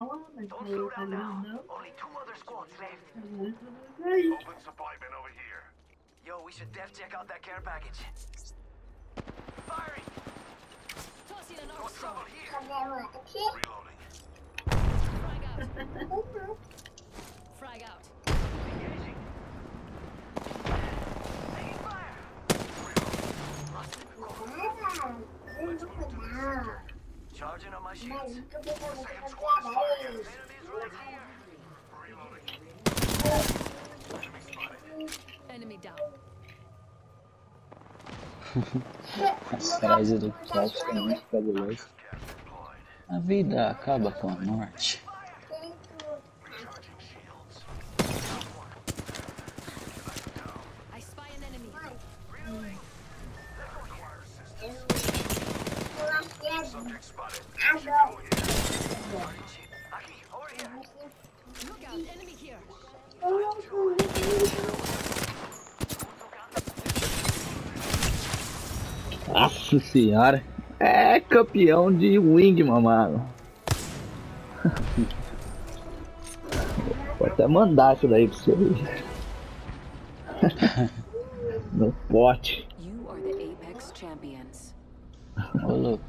Don't slow down now. Only two other squads left. Open supply bin over here. Yo, we should def check out that care package. Firing! No trouble here. Reloading. Frag out. Frag out. Engaging. Taking fire. Charging on my shields. Enemy down. As frases do Flash são muito fabulosas. A vida acaba com a morte. Nossa senhora. É campeão de Wingman, mano. Vou até mandar isso daí pra você. no pote. You are the Apex champions. Oh, look.